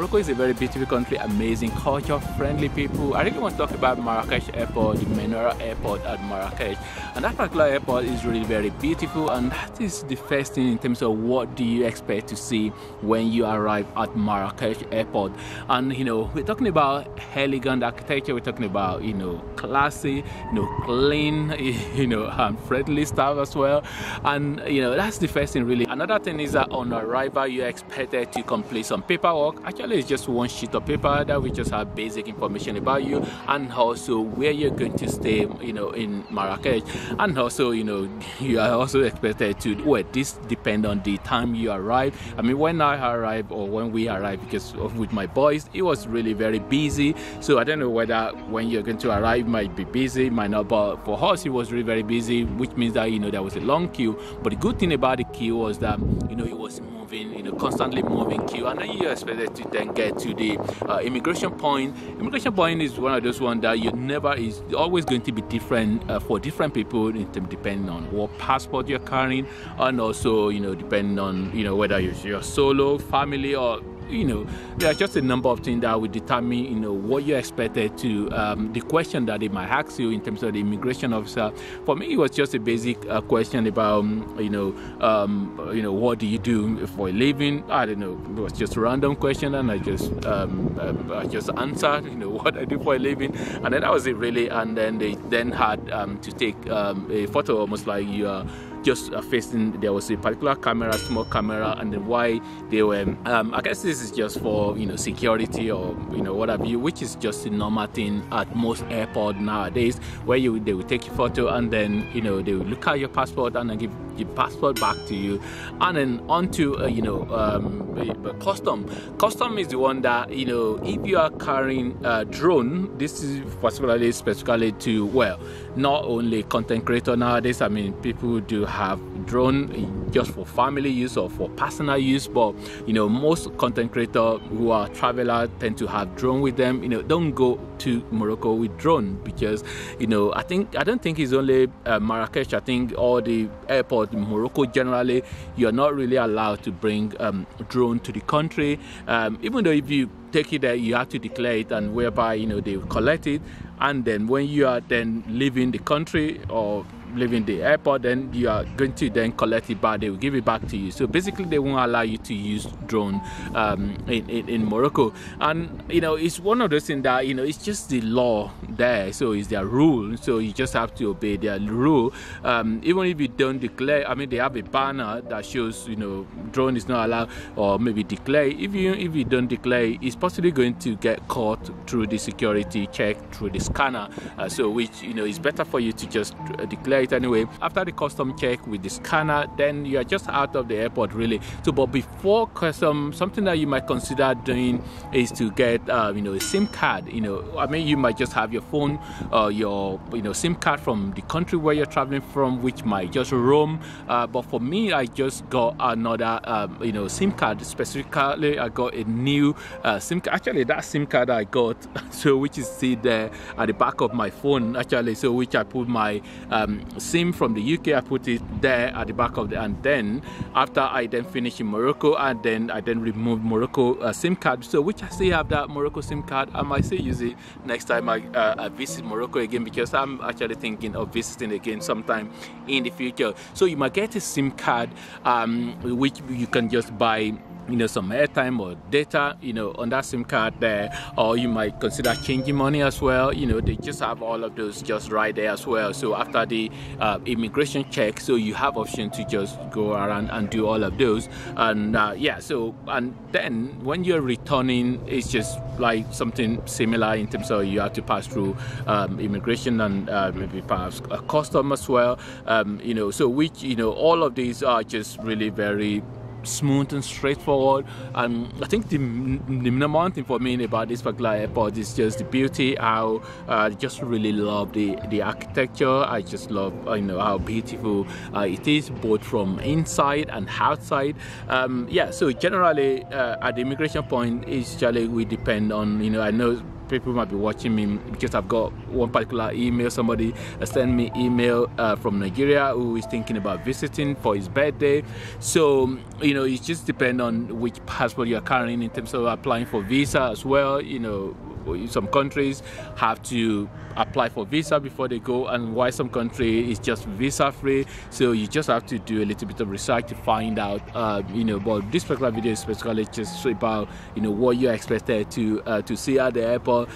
Morocco is a very beautiful country, amazing culture, friendly people. I really want to talk about Marrakech Airport, the Menara Airport at Marrakech. And that particular airport is really very beautiful and that is the first thing in terms of what do you expect to see when you arrive at Marrakech Airport. And you know, we're talking about elegant architecture, we're talking about, you know, classy, you know, clean, you know, and friendly staff as well. And you know, that's the first thing really. Another thing is that on arrival you're expected to complete some paperwork. Actually it's just one sheet of paper that we just have basic information about you and also where you're going to stay, you know, in Marrakech. And also, you know, you are also expected to well this depend on the time you arrive. I mean when I arrived or when we arrived because with my boys it was really very busy. So I don't know whether when you're going to arrive might be busy, might not but for us it was really very busy, which means that you know there was a long queue. But the good thing about the queue was that you know it was moving, you know, constantly moving queue, and then you expected to then get to the uh, immigration point. Immigration point is one of those ones that you never is always going to be different uh, for different people, depending on what passport you're carrying, and also you know depending on you know whether you're, you're solo, family, or you know, there are just a number of things that will determine, you know, what you're expected to, um, the question that they might ask you in terms of the immigration officer. For me, it was just a basic uh, question about, um, you know, um, you know, what do you do for a living? I don't know. It was just a random question, and I just, um, uh, I just answered, you know, what I do for a living, and then that was it really. And then they then had um, to take a photo, almost like you are just uh, facing there was a particular camera small camera and then why they were um, i guess this is just for you know security or you know what have you which is just a normal thing at most airport nowadays where you they will take your photo and then you know they will look at your passport and then give your passport back to you. And then onto uh, you know um, custom. Custom is the one that you know if you are carrying a drone this is particularly specifically to well not only content creator nowadays i mean people do have drone just for family use or for personal use but you know most content creators who are travelers tend to have drone with them you know don't go to morocco with drone because you know i think i don't think it's only uh, marrakech. I think all the airport in morocco generally you're not really allowed to bring um, drone to the country. Um, even though if you take it there you have to declare it and whereby you know they collect it. And then when you are then leaving the country or leaving the airport then you are going to then collect it back. They will give it back to you. So basically they won't allow you to use drone um, in, in, in, morocco. And you know it's one of those things that you know it's just the law there. So it's their rule. So you just have to obey their rule. Um, even if you don't declare i mean they have a banner that shows you know drone is not allowed or maybe declare. If you if you don't declare it's possibly going to get caught through the security check through the scanner. Uh, so which you know is better for you to just uh, declare it anyway. After the custom check with the scanner, then you are just out of the airport really. So, but before custom, something that you might consider doing is to get uh, you know a SIM card. You know, I mean, you might just have your phone uh, your you know SIM card from the country where you're traveling from, which might just roam. Uh, but for me, I just got another um, you know SIM card. Specifically, I got a new uh, SIM card. Actually, that SIM card I got, so which is see there at the back of my phone. Actually, so which I put my um, SIM from the UK, I put it there at the back of the, and then after I then finish in Morocco, and then I then remove Morocco uh, SIM card. So which I still have that Morocco SIM card. I might still use it next time I, uh, I visit Morocco again because I'm actually thinking of visiting again sometime in the future. So you might get a SIM card um, which you can just buy you know some airtime or data you know on that sim card there or you might consider changing money as well you know they just have all of those just right there as well so after the uh, immigration check so you have option to just go around and do all of those. And uh, yeah so and then when you're returning it's just like something similar in terms of you have to pass through um, immigration and uh, maybe perhaps a custom as well. Um, you know so which you know all of these are just really very smooth and straightforward. And I think the, the one thing for me about this particular airport is just the beauty. How uh, I just really love the the architecture. I just love uh, you know how beautiful uh, it is, both from inside and outside. Um, yeah. So generally, uh, at the immigration point, usually we depend on you know I know people might be watching me because I've got one particular email. Somebody sent me email uh, from Nigeria who is thinking about visiting for his birthday. So you know, it just depends on which passport you're carrying in terms of applying for visa as well. You know, some countries have to apply for visa before they go and why some country is just visa free. So you just have to do a little bit of research to find out uh, you know but this particular video is specifically just about you know what you're expected to uh, to see at the airport